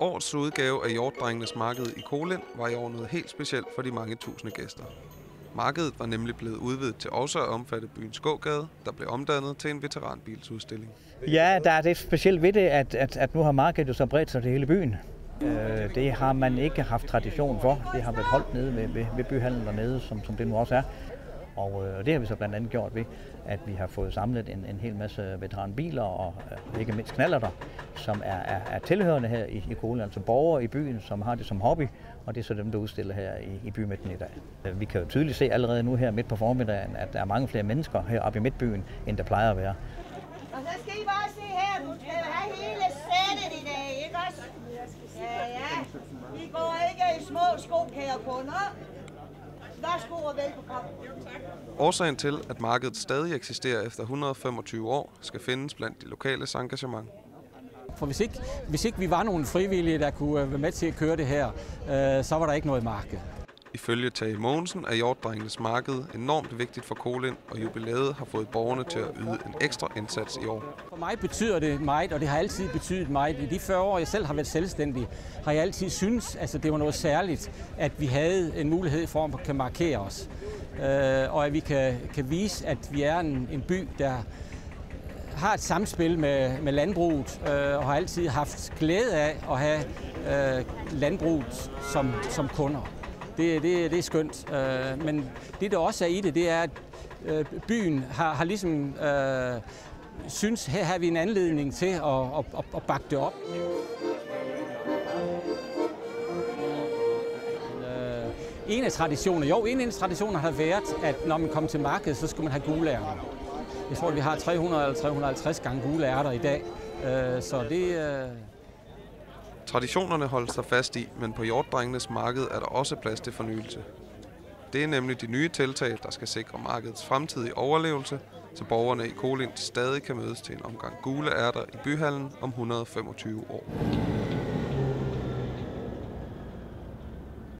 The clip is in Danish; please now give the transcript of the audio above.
Årets udgave af Hjortdrengenes Marked i Kolind var i år noget helt specielt for de mange tusinde gæster. Markedet var nemlig blevet udvidet til også at omfatte byens gågade, der blev omdannet til en veteranbilsudstilling. Ja, der er det specielt ved det, at, at, at nu har markedet jo så bredt sig til hele byen. Øh, det har man ikke haft tradition for. Det har været holdt nede ved, ved, ved byhandlen dernede, som, som det nu også er. Og øh, det har vi så blandt andet gjort ved, at vi har fået samlet en, en hel masse veteranbiler og øh, ikke mindst knallerter, som er, er, er tilhørende her i, i Kolen, altså borgere i byen, som har det som hobby, og det er så dem, der udstiller her i, i bymidten i dag. Øh, vi kan jo tydeligt se allerede nu her midt på formiddagen, at der er mange flere mennesker heroppe i midtbyen, end der plejer at være. Og så skal I bare se her, du skal have hele sættet i dag, ikke også? Ja, ja. Vi går ikke i små sko, kære kunder. Værsgo og velbekomme. Årsagen til, at markedet stadig eksisterer efter 125 år, skal findes blandt de lokale engagement. For hvis ikke, hvis ikke vi var nogle frivillige, der kunne øh, være med til at køre det her, øh, så var der ikke noget marked. Ifølge Tage Mogensen er Hjortdrengenes Marked enormt vigtigt for Kolind, og jubilæet har fået borgerne til at yde en ekstra indsats i år. For mig betyder det meget, og det har altid betydet meget. I de 40 år, jeg selv har været selvstændig, har jeg altid synes, at altså, det var noget særligt, at vi havde en mulighed for at kan markere os. Øh, og at vi kan, kan vise, at vi er en, en by, der har et samspil med, med landbruget, øh, og har altid haft glæde af at have øh, landbruget som, som kunder. Det, det, det er skønt. Øh, men det, der også er i det, det er, at øh, byen har, har ligesom øh, synes, her har vi en anledning til at, at, at, at bakke det op. en af traditionerne, jo, en af traditionerne har været, at når man kommer til markedet, så skal man have gule ærter. Jeg tror, at vi har 300 eller 350 gange gule ærter i dag. Øh, så det... Øh Traditionerne holder sig fast i, men på Hjortdrengenes Marked er der også plads til fornyelse. Det er nemlig de nye tiltag, der skal sikre markedets fremtidige overlevelse, så borgerne i Kolind stadig kan mødes til en omgang gule ærter i byhallen om 125 år.